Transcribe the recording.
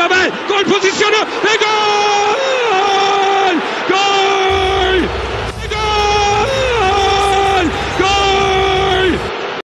Babel, goal positionné et